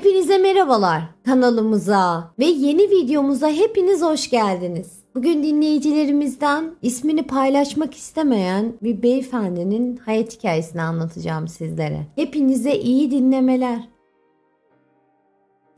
Hepinize merhabalar kanalımıza ve yeni videomuza hepiniz hoş geldiniz. Bugün dinleyicilerimizden ismini paylaşmak istemeyen bir beyefendinin hayat hikayesini anlatacağım sizlere. Hepinize iyi dinlemeler.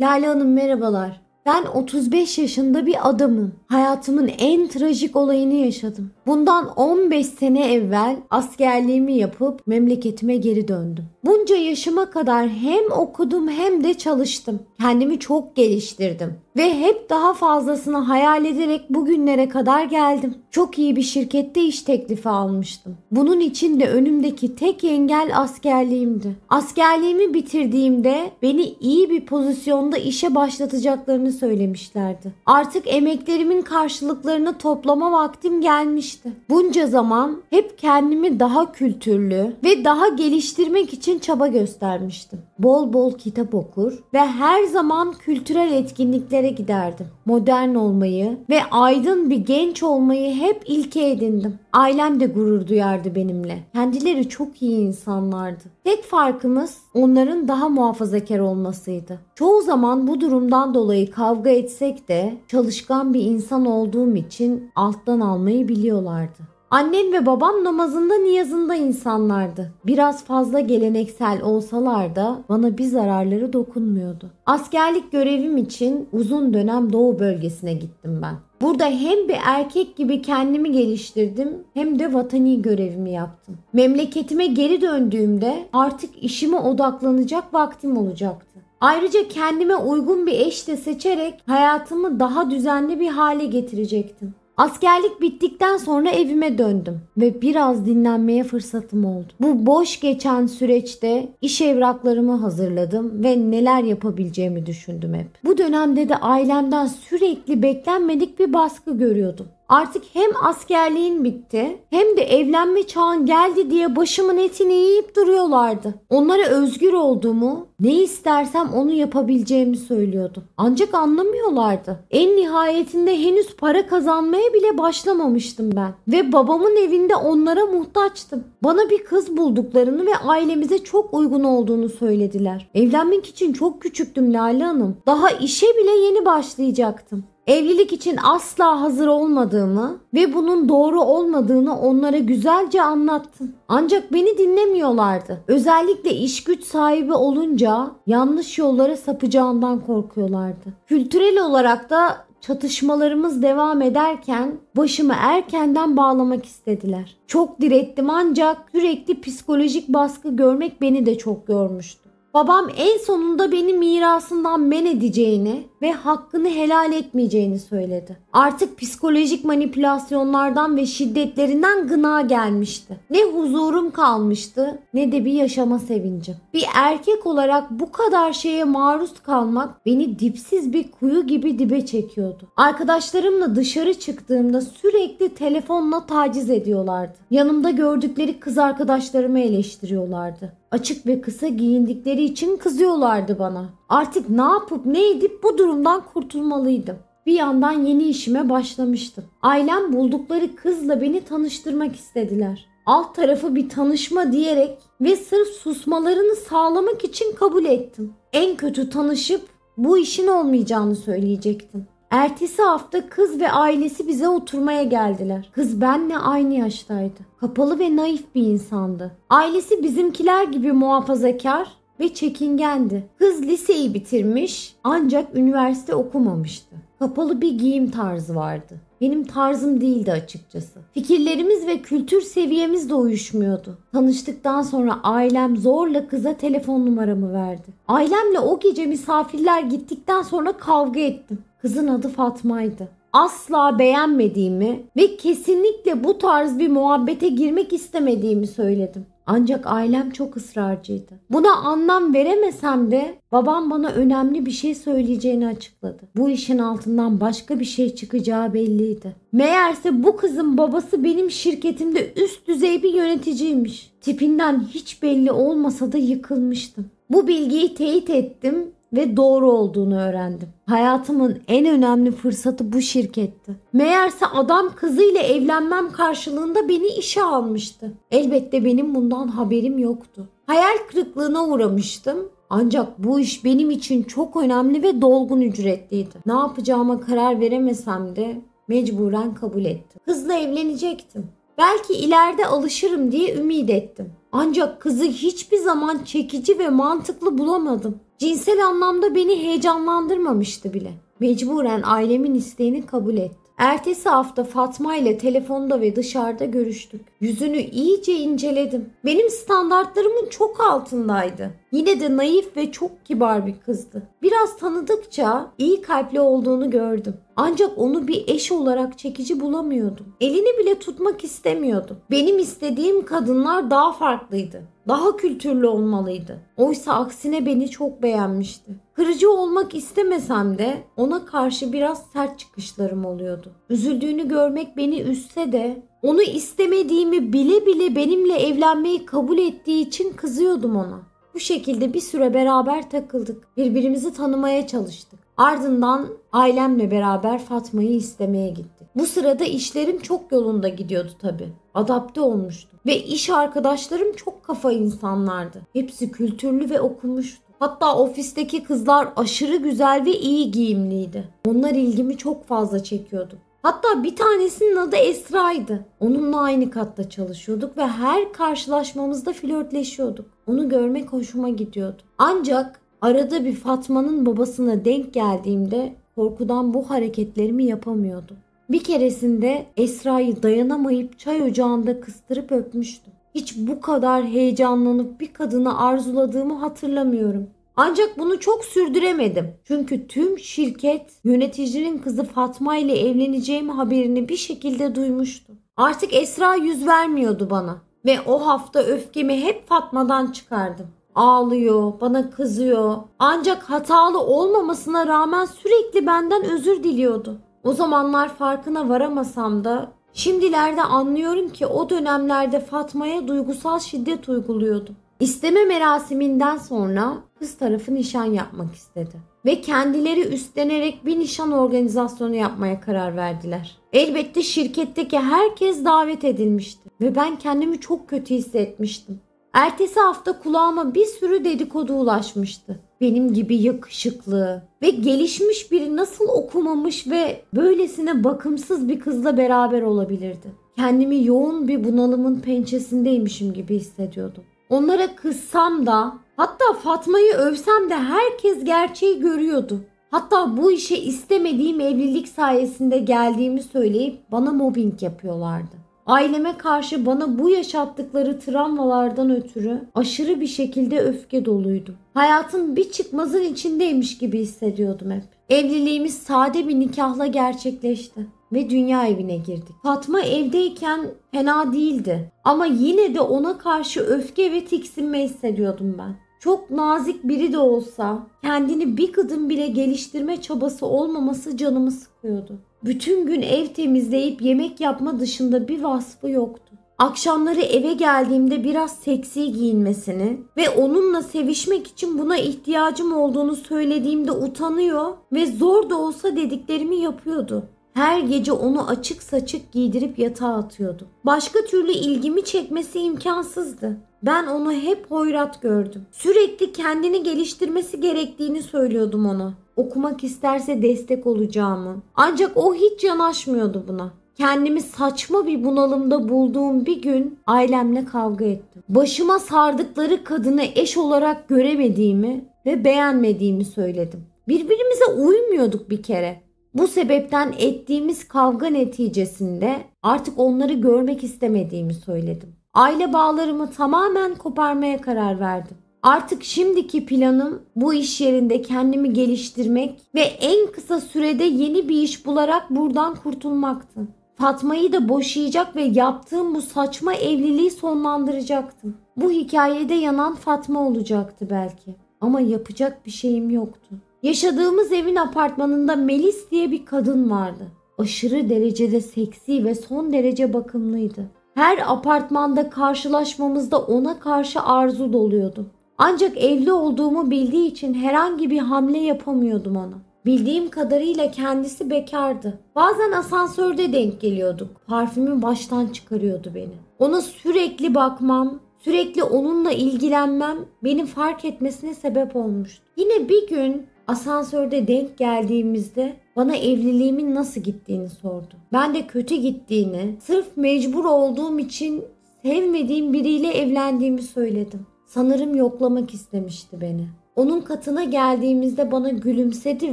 Lale Hanım merhabalar. Ben 35 yaşında bir adamım. Hayatımın en trajik olayını yaşadım. Bundan 15 sene evvel askerliğimi yapıp memleketime geri döndüm. Bunca yaşıma kadar hem okudum hem de çalıştım. Kendimi çok geliştirdim ve hep daha fazlasını hayal ederek bugünlere kadar geldim. Çok iyi bir şirkette iş teklifi almıştım. Bunun için de önümdeki tek engel askerliğimdi. Askerliğimi bitirdiğimde beni iyi bir pozisyonda işe başlatacaklarını söylemişlerdi. Artık emeklerimin karşılıklarını toplama vaktim gelmişti. Bunca zaman hep kendimi daha kültürlü ve daha geliştirmek için çaba göstermiştim. Bol bol kitap okur ve her zaman kültürel etkinliklere giderdim. Modern olmayı ve aydın bir genç olmayı hep ilke edindim. Ailem de gurur duyardı benimle. Kendileri çok iyi insanlardı. Tek farkımız onların daha muhafazakar olmasıydı. Çoğu zaman bu durumdan dolayı kavga etsek de çalışkan bir insan olduğum için alttan almayı biliyorlardı. Annem ve babam namazında niyazında insanlardı. Biraz fazla geleneksel olsalar da bana bir zararları dokunmuyordu. Askerlik görevim için uzun dönem doğu bölgesine gittim ben. Burada hem bir erkek gibi kendimi geliştirdim hem de vatani görevimi yaptım. Memleketime geri döndüğümde artık işime odaklanacak vaktim olacaktı. Ayrıca kendime uygun bir eş de seçerek hayatımı daha düzenli bir hale getirecektim. Askerlik bittikten sonra evime döndüm ve biraz dinlenmeye fırsatım oldu. Bu boş geçen süreçte iş evraklarımı hazırladım ve neler yapabileceğimi düşündüm hep. Bu dönemde de ailemden sürekli beklenmedik bir baskı görüyordum. Artık hem askerliğin bitti hem de evlenme çağın geldi diye başımın etini yiyip duruyorlardı. Onlara özgür olduğumu, ne istersem onu yapabileceğimi söylüyordum. Ancak anlamıyorlardı. En nihayetinde henüz para kazanmaya bile başlamamıştım ben. Ve babamın evinde onlara muhtaçtım. Bana bir kız bulduklarını ve ailemize çok uygun olduğunu söylediler. Evlenmek için çok küçüktüm Lale Hanım. Daha işe bile yeni başlayacaktım. Evlilik için asla hazır olmadığımı ve bunun doğru olmadığını onlara güzelce anlattım. Ancak beni dinlemiyorlardı. Özellikle iş güç sahibi olunca yanlış yollara sapacağından korkuyorlardı. Kültürel olarak da çatışmalarımız devam ederken başımı erkenden bağlamak istediler. Çok direttim ancak sürekli psikolojik baskı görmek beni de çok yormuştu. Babam en sonunda beni mirasından men edeceğini ve hakkını helal etmeyeceğini söyledi. Artık psikolojik manipülasyonlardan ve şiddetlerinden gına gelmişti. Ne huzurum kalmıştı ne de bir yaşama sevincim. Bir erkek olarak bu kadar şeye maruz kalmak beni dipsiz bir kuyu gibi dibe çekiyordu. Arkadaşlarımla dışarı çıktığımda sürekli telefonla taciz ediyorlardı. Yanımda gördükleri kız arkadaşlarımı eleştiriyorlardı. Açık ve kısa giyindikleri için kızıyorlardı bana. Artık ne yapıp ne edip bu durumdan kurtulmalıydım. Bir yandan yeni işime başlamıştım. Ailem buldukları kızla beni tanıştırmak istediler. Alt tarafı bir tanışma diyerek ve sırf susmalarını sağlamak için kabul ettim. En kötü tanışıp bu işin olmayacağını söyleyecektim. Ertesi hafta kız ve ailesi bize oturmaya geldiler. Kız benle aynı yaştaydı. Kapalı ve naif bir insandı. Ailesi bizimkiler gibi muhafazakar ve çekingendi. Kız liseyi bitirmiş ancak üniversite okumamıştı. Kapalı bir giyim tarzı vardı. Benim tarzım değildi açıkçası. Fikirlerimiz ve kültür seviyemiz de uyuşmuyordu. Tanıştıktan sonra ailem zorla kıza telefon numaramı verdi. Ailemle o gece misafirler gittikten sonra kavga ettim. Kızın adı Fatma'ydı. Asla beğenmediğimi ve kesinlikle bu tarz bir muhabbete girmek istemediğimi söyledim. Ancak ailem çok ısrarcıydı. Buna anlam veremesem de babam bana önemli bir şey söyleyeceğini açıkladı. Bu işin altından başka bir şey çıkacağı belliydi. Meğerse bu kızın babası benim şirketimde üst düzey bir yöneticiymiş. Tipinden hiç belli olmasa da yıkılmıştım. Bu bilgiyi teyit ettim ve doğru olduğunu öğrendim. Hayatımın en önemli fırsatı bu şirketti. Meğerse adam kızıyla evlenmem karşılığında beni işe almıştı. Elbette benim bundan haberim yoktu. Hayal kırıklığına uğramıştım Ancak bu iş benim için çok önemli ve dolgun ücretliydi. Ne yapacağıma karar veremesem de mecburen kabul ettim. Kızla evlenecektim. Belki ileride alışırım diye ümit ettim. Ancak kızı hiçbir zaman çekici ve mantıklı bulamadım. Cinsel anlamda beni heyecanlandırmamıştı bile. Mecburen ailemin isteğini kabul ettim. Ertesi hafta Fatma ile telefonda ve dışarıda görüştük. Yüzünü iyice inceledim. Benim standartlarımın çok altındaydı. Yine de naif ve çok kibar bir kızdı. Biraz tanıdıkça iyi kalpli olduğunu gördüm. Ancak onu bir eş olarak çekici bulamıyordum. Elini bile tutmak istemiyordum. Benim istediğim kadınlar daha farklıydı. Daha kültürlü olmalıydı. Oysa aksine beni çok beğenmişti. Kırıcı olmak istemesem de ona karşı biraz sert çıkışlarım oluyordu. Üzüldüğünü görmek beni üzse de onu istemediğimi bile bile benimle evlenmeyi kabul ettiği için kızıyordum ona. Bu şekilde bir süre beraber takıldık. Birbirimizi tanımaya çalıştık. Ardından ailemle beraber Fatma'yı istemeye gittik. Bu sırada işlerim çok yolunda gidiyordu tabi. Adapte olmuştum. Ve iş arkadaşlarım çok kafa insanlardı. Hepsi kültürlü ve okumuştu. Hatta ofisteki kızlar aşırı güzel ve iyi giyimliydi. Onlar ilgimi çok fazla çekiyordu. Hatta bir tanesinin adı Esra'ydı. Onunla aynı katta çalışıyorduk ve her karşılaşmamızda flörtleşiyorduk. Onu görmek hoşuma gidiyordu. Ancak arada bir Fatma'nın babasına denk geldiğimde korkudan bu hareketlerimi yapamıyordum. Bir keresinde Esra'yı dayanamayıp çay ocağında kıstırıp öpmüştüm. Hiç bu kadar heyecanlanıp bir kadını arzuladığımı hatırlamıyorum. Ancak bunu çok sürdüremedim. Çünkü tüm şirket yöneticinin kızı Fatma ile evleneceğim haberini bir şekilde duymuştu. Artık Esra yüz vermiyordu bana ve o hafta öfkemi hep Fatma'dan çıkardım. Ağlıyor, bana kızıyor. Ancak hatalı olmamasına rağmen sürekli benden özür diliyordu. O zamanlar farkına varamasam da şimdilerde anlıyorum ki o dönemlerde Fatma'ya duygusal şiddet uyguluyordum. İsteme merasiminden sonra kız tarafı nişan yapmak istedi. Ve kendileri üstlenerek bir nişan organizasyonu yapmaya karar verdiler. Elbette şirketteki herkes davet edilmişti ve ben kendimi çok kötü hissetmiştim. Ertesi hafta kulağıma bir sürü dedikodu ulaşmıştı. Benim gibi yakışıklı ve gelişmiş biri nasıl okumamış ve böylesine bakımsız bir kızla beraber olabilirdi? Kendimi yoğun bir bunalımın pençesindeymişim gibi hissediyordum. Onlara kızsam da hatta Fatma'yı övsem de herkes gerçeği görüyordu. Hatta bu işe istemediğim evlilik sayesinde geldiğimi söyleyip bana mobbing yapıyorlardı. Aileme karşı bana bu yaşattıkları travmalardan ötürü aşırı bir şekilde öfke doluydum. Hayatım bir çıkmazın içindeymiş gibi hissediyordum hep. Evliliğimiz sade bir nikahla gerçekleşti ve dünya evine girdik. Fatma evdeyken fena değildi ama yine de ona karşı öfke ve tiksinme hissediyordum ben. Çok nazik biri de olsa kendini bir kadın bile geliştirme çabası olmaması canımı sıkıyordu. Bütün gün ev temizleyip yemek yapma dışında bir vasfı yoktu. Akşamları eve geldiğimde biraz seksi giyinmesini ve onunla sevişmek için buna ihtiyacım olduğunu söylediğimde utanıyor ve zor da olsa dediklerimi yapıyordu. Her gece onu açık saçık giydirip yatağa atıyordu. Başka türlü ilgimi çekmesi imkansızdı. Ben onu hep hoyrat gördüm. Sürekli kendini geliştirmesi gerektiğini söylüyordum ona. Okumak isterse destek olacağımı. Ancak o hiç yanaşmıyordu buna. Kendimi saçma bir bunalımda bulduğum bir gün ailemle kavga ettim. Başıma sardıkları kadını eş olarak göremediğimi ve beğenmediğimi söyledim. Birbirimize uymuyorduk bir kere. Bu sebepten ettiğimiz kavga neticesinde artık onları görmek istemediğimi söyledim. Aile bağlarımı tamamen koparmaya karar verdim. Artık şimdiki planım bu iş yerinde kendimi geliştirmek ve en kısa sürede yeni bir iş bularak buradan kurtulmaktı. Fatma'yı da boşayacak ve yaptığım bu saçma evliliği sonlandıracaktım. Bu hikayede yanan Fatma olacaktı belki. Ama yapacak bir şeyim yoktu. Yaşadığımız evin apartmanında Melis diye bir kadın vardı. Aşırı derecede seksi ve son derece bakımlıydı. Her apartmanda karşılaşmamızda ona karşı arzu doluyordum. Ancak evli olduğumu bildiği için herhangi bir hamle yapamıyordum ona. Bildiğim kadarıyla kendisi bekardı. Bazen asansörde denk geliyorduk. Parfümü baştan çıkarıyordu beni. Ona sürekli bakmam, Sürekli onunla ilgilenmem benim fark etmesine sebep olmuştu. Yine bir gün asansörde denk geldiğimizde bana evliliğimin nasıl gittiğini sordu. Ben de kötü gittiğini, sırf mecbur olduğum için sevmediğim biriyle evlendiğimi söyledim. Sanırım yoklamak istemişti beni. Onun katına geldiğimizde bana gülümsedi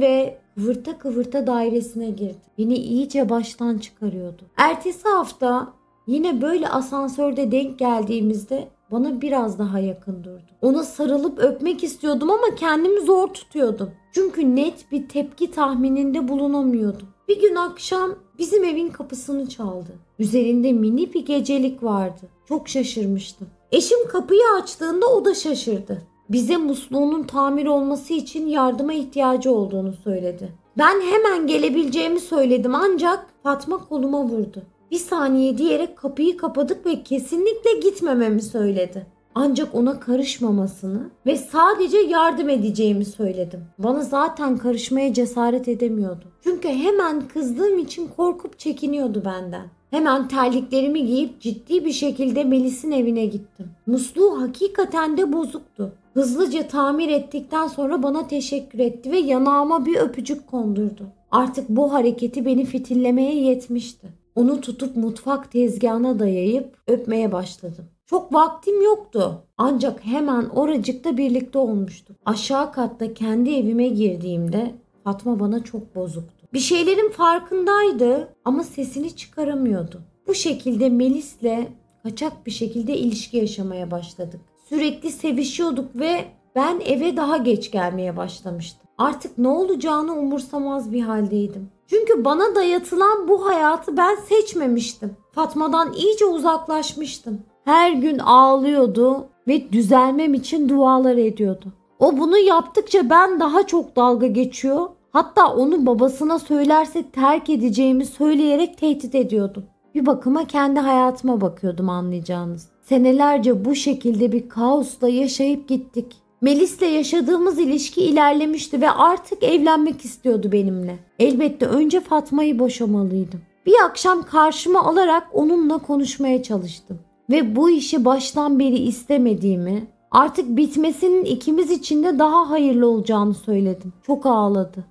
ve kıvırta kıvırta dairesine girdi. Beni iyice baştan çıkarıyordu. Ertesi hafta yine böyle asansörde denk geldiğimizde bana biraz daha yakın durdu. Ona sarılıp öpmek istiyordum ama kendimi zor tutuyordum. Çünkü net bir tepki tahmininde bulunamıyordum. Bir gün akşam bizim evin kapısını çaldı. Üzerinde mini bir gecelik vardı. Çok şaşırmıştım. Eşim kapıyı açtığında o da şaşırdı. Bize musluğunun tamir olması için yardıma ihtiyacı olduğunu söyledi. Ben hemen gelebileceğimi söyledim ancak Fatma koluma vurdu. Bir saniye diyerek kapıyı kapadık ve kesinlikle gitmememi söyledi. Ancak ona karışmamasını ve sadece yardım edeceğimi söyledim. Bana zaten karışmaya cesaret edemiyordu. Çünkü hemen kızdığım için korkup çekiniyordu benden. Hemen terliklerimi giyip ciddi bir şekilde Melis'in evine gittim. Musluğu hakikaten de bozuktu. Hızlıca tamir ettikten sonra bana teşekkür etti ve yanağıma bir öpücük kondurdu. Artık bu hareketi beni fitillemeye yetmişti. Onu tutup mutfak tezgahına dayayıp öpmeye başladım. Çok vaktim yoktu. Ancak hemen oracıkta birlikte olmuştuk. Aşağı katta kendi evime girdiğimde Fatma bana çok bozuktu. Bir şeylerin farkındaydı ama sesini çıkaramıyordu. Bu şekilde Melis'le kaçak bir şekilde ilişki yaşamaya başladık. Sürekli sevişiyorduk ve ben eve daha geç gelmeye başlamıştım. Artık ne olacağını umursamaz bir haldeydim. Çünkü bana dayatılan bu hayatı ben seçmemiştim. Fatma'dan iyice uzaklaşmıştım. Her gün ağlıyordu ve düzelmem için dualar ediyordu. O bunu yaptıkça ben daha çok dalga geçiyor. Hatta onu babasına söylerse terk edeceğimi söyleyerek tehdit ediyordum. Bir bakıma kendi hayatıma bakıyordum anlayacağınız. Senelerce bu şekilde bir kaosla yaşayıp gittik. Melis'le yaşadığımız ilişki ilerlemişti ve artık evlenmek istiyordu benimle. Elbette önce Fatma'yı boşamalıydım. Bir akşam karşıma alarak onunla konuşmaya çalıştım. Ve bu işi baştan beri istemediğimi, artık bitmesinin ikimiz için de daha hayırlı olacağını söyledim. Çok ağladı.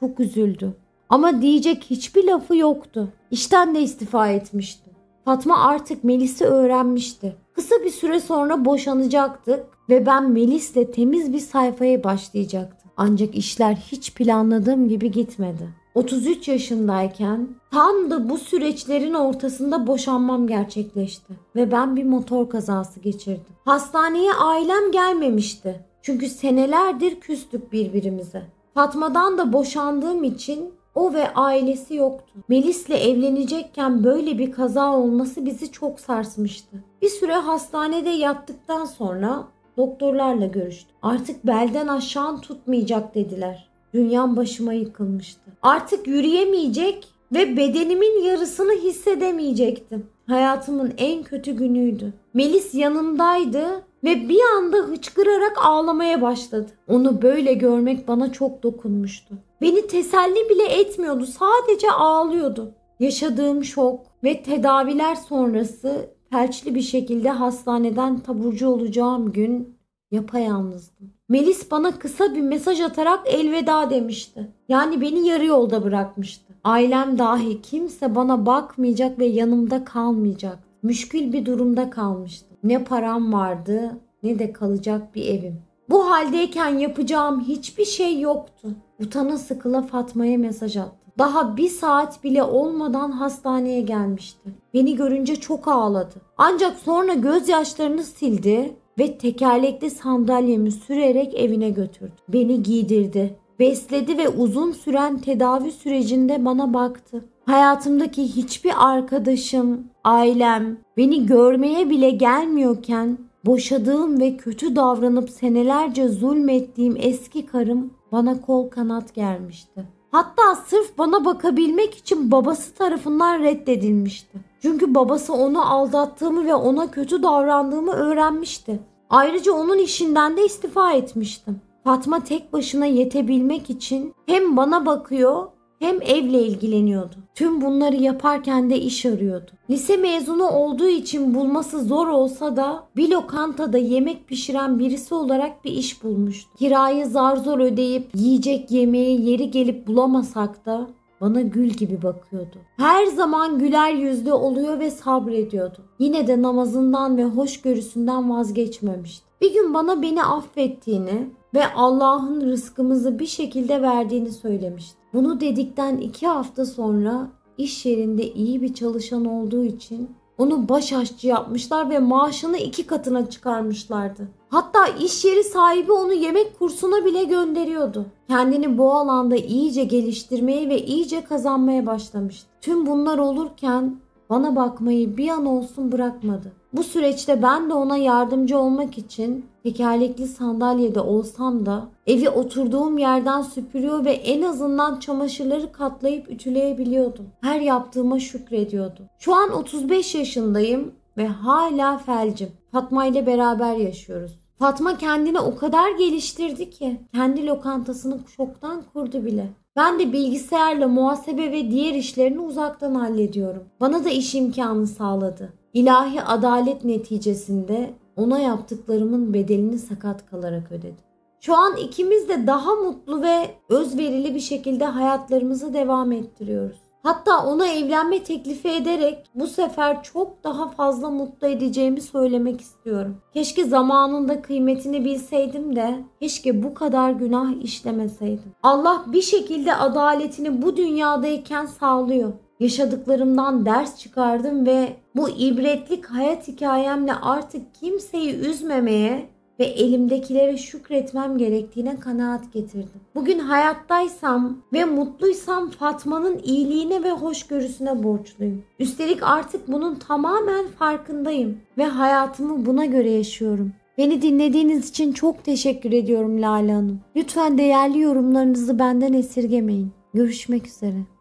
Çok üzüldü. Ama diyecek hiçbir lafı yoktu. İşten de istifa etmişti. Fatma artık Melis'i öğrenmişti. Kısa bir süre sonra boşanacaktık ve ben Melis'le temiz bir sayfaya başlayacaktım. Ancak işler hiç planladığım gibi gitmedi. 33 yaşındayken tam da bu süreçlerin ortasında boşanmam gerçekleşti ve ben bir motor kazası geçirdim. Hastaneye ailem gelmemişti. Çünkü senelerdir küstük birbirimize. Fatma'dan da boşandığım için o ve ailesi yoktu. Melis'le evlenecekken böyle bir kaza olması bizi çok sarsmıştı. Bir süre hastanede yattıktan sonra doktorlarla görüştüm. Artık belden aşağı tutmayacak dediler. Dünyam başıma yıkılmıştı. Artık yürüyemeyecek ve bedenimin yarısını hissedemeyecektim. Hayatımın en kötü günüydü. Melis yanımdaydı ve bir anda hıçkırarak ağlamaya başladı. Onu böyle görmek bana çok dokunmuştu. Beni teselli bile etmiyordu. Sadece ağlıyordu. Yaşadığım şok ve tedaviler sonrası felçli bir şekilde hastaneden taburcu olacağım gün yapayalnızdım. Melis bana kısa bir mesaj atarak elveda demişti. Yani beni yarı yolda bırakmıştı. Ailem dahi kimse bana bakmayacak ve yanımda kalmayacak. Müşkül bir durumda kalmıştım. Ne param vardı ne de kalacak bir evim. Bu haldeyken yapacağım hiçbir şey yoktu. Utana sıkıla Fatma'ya mesaj attı. Daha bir saat bile olmadan hastaneye gelmişti. Beni görünce çok ağladı. Ancak sonra gözyaşlarını sildi ve tekerlekli sandalyemi sürerek evine götürdü. Beni giydirdi, besledi ve uzun süren tedavi sürecinde bana baktı. Hayatımdaki hiçbir arkadaşım, ailem beni görmeye bile gelmiyorken boşadığım ve kötü davranıp senelerce zulmettiğim eski karım bana kol kanat germişti. Hatta sırf bana bakabilmek için babası tarafından reddedilmişti. Çünkü babası onu aldattığımı ve ona kötü davrandığımı öğrenmişti. Ayrıca onun işinden de istifa etmiştim. Fatma tek başına yetebilmek için hem bana bakıyor hem evle ilgileniyordu. Tüm bunları yaparken de iş arıyordu. Lise mezunu olduğu için bulması zor olsa da bir lokantada yemek pişiren birisi olarak bir iş bulmuştu. Kirayı zar zor ödeyip yiyecek yemeği yeri gelip bulamasak da bana gül gibi bakıyordu. Her zaman güler yüzlü oluyor ve sabrediyordu. Yine de namazından ve hoşgörüsünden vazgeçmemişti. Bir gün bana beni affettiğini ve Allah'ın rızkımızı bir şekilde verdiğini söylemişti. Bunu dedikten iki hafta sonra iş yerinde iyi bir çalışan olduğu için onu baş aşçı yapmışlar ve maaşını iki katına çıkarmışlardı. Hatta iş yeri sahibi onu yemek kursuna bile gönderiyordu. Kendini bu alanda iyice geliştirmeye ve iyice kazanmaya başlamıştı. Tüm bunlar olurken bana bakmayı bir an olsun bırakmadı. Bu süreçte ben de ona yardımcı olmak için tekerlekli sandalyede olsam da evi oturduğum yerden süpürüyor ve en azından çamaşırları katlayıp ütüleyebiliyordum. Her yaptığıma şükrediyordum. Şu an 35 yaşındayım ve hala felcim. Fatma ile beraber yaşıyoruz. Fatma kendini o kadar geliştirdi ki kendi lokantasını çoktan kurdu bile. Ben de bilgisayarla muhasebe ve diğer işlerini uzaktan hallediyorum. Bana da iş imkanı sağladı. İlahi adalet neticesinde ona yaptıklarımın bedelini sakat kalarak ödedim. Şu an ikimiz de daha mutlu ve özverili bir şekilde hayatlarımızı devam ettiriyoruz. Hatta ona evlenme teklifi ederek bu sefer çok daha fazla mutlu edeceğimi söylemek istiyorum. Keşke zamanında kıymetini bilseydim de keşke bu kadar günah işlemeseydim. Allah bir şekilde adaletini bu dünyadayken sağlıyor. Yaşadıklarımdan ders çıkardım ve bu ibretlik hayat hikayemle artık kimseyi üzmemeye ve elimdekilere şükretmem gerektiğine kanaat getirdim. Bugün hayattaysam ve mutluysam Fatma'nın iyiliğine ve hoşgörüsüne borçluyum. Üstelik artık bunun tamamen farkındayım ve hayatımı buna göre yaşıyorum. Beni dinlediğiniz için çok teşekkür ediyorum Lale Hanım. Lütfen değerli yorumlarınızı benden esirgemeyin. Görüşmek üzere.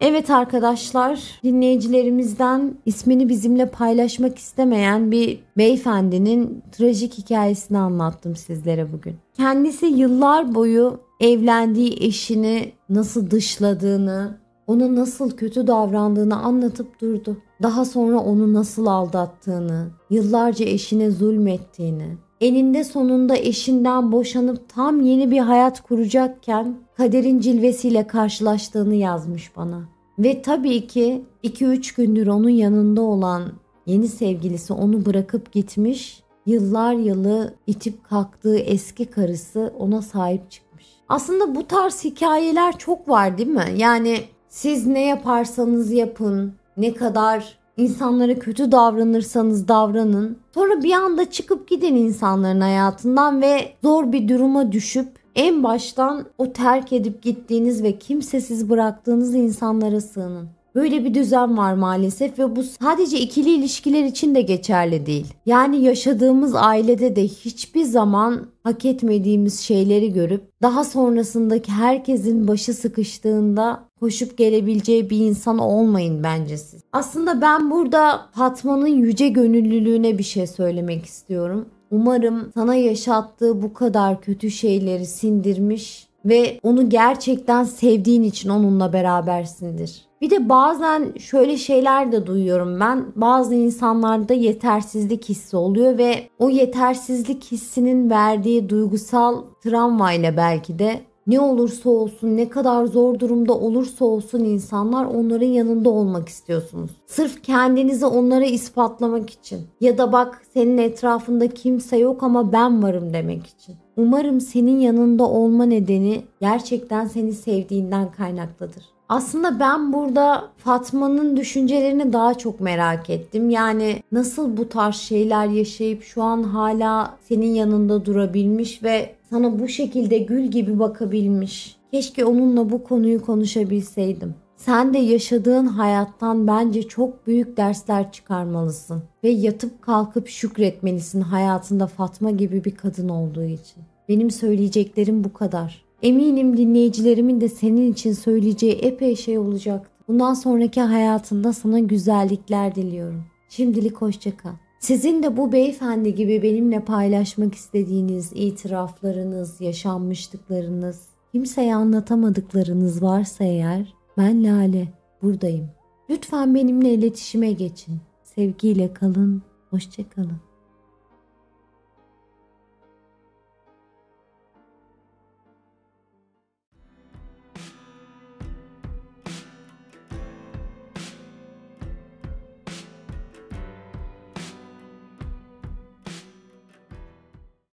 Evet arkadaşlar dinleyicilerimizden ismini bizimle paylaşmak istemeyen bir beyefendinin trajik hikayesini anlattım sizlere bugün. Kendisi yıllar boyu evlendiği eşini nasıl dışladığını, ona nasıl kötü davrandığını anlatıp durdu. Daha sonra onu nasıl aldattığını, yıllarca eşine zulmettiğini, eninde sonunda eşinden boşanıp tam yeni bir hayat kuracakken kaderin cilvesiyle karşılaştığını yazmış bana. Ve tabii ki 2-3 gündür onun yanında olan yeni sevgilisi onu bırakıp gitmiş. Yıllar yılı itip kalktığı eski karısı ona sahip çıkmış. Aslında bu tarz hikayeler çok var değil mi? Yani siz ne yaparsanız yapın, ne kadar insanlara kötü davranırsanız davranın. Sonra bir anda çıkıp gidin insanların hayatından ve zor bir duruma düşüp en baştan o terk edip gittiğiniz ve kimsesiz bıraktığınız insanlara sığının. Böyle bir düzen var maalesef ve bu sadece ikili ilişkiler için de geçerli değil. Yani yaşadığımız ailede de hiçbir zaman hak etmediğimiz şeyleri görüp daha sonrasındaki herkesin başı sıkıştığında koşup gelebileceği bir insan olmayın bence siz. Aslında ben burada Fatma'nın yüce gönüllülüğüne bir şey söylemek istiyorum. Umarım sana yaşattığı bu kadar kötü şeyleri sindirmiş ve onu gerçekten sevdiğin için onunla berabersindir. Bir de bazen şöyle şeyler de duyuyorum ben. Bazı insanlarda yetersizlik hissi oluyor ve o yetersizlik hissinin verdiği duygusal travmayla belki de ne olursa olsun, ne kadar zor durumda olursa olsun insanlar onların yanında olmak istiyorsunuz. Sırf kendinizi onlara ispatlamak için ya da bak senin etrafında kimse yok ama ben varım demek için. Umarım senin yanında olma nedeni gerçekten seni sevdiğinden kaynaklıdır. Aslında ben burada Fatma'nın düşüncelerini daha çok merak ettim. Yani nasıl bu tarz şeyler yaşayıp şu an hala senin yanında durabilmiş ve sana bu şekilde gül gibi bakabilmiş. Keşke onunla bu konuyu konuşabilseydim. Sen de yaşadığın hayattan bence çok büyük dersler çıkarmalısın ve yatıp kalkıp şükretmelisin hayatında Fatma gibi bir kadın olduğu için. Benim söyleyeceklerim bu kadar. Eminim dinleyicilerimin de senin için söyleyeceği epey şey olacak. Bundan sonraki hayatında sana güzellikler diliyorum. Şimdilik hoşça kal. Sizin de bu beyefendi gibi benimle paylaşmak istediğiniz itiraflarınız, yaşanmışlıklarınız, Kimseye anlatamadıklarınız varsa eğer ben Lale buradayım. Lütfen benimle iletişime geçin. Sevgiyle kalın, hoşçakalın.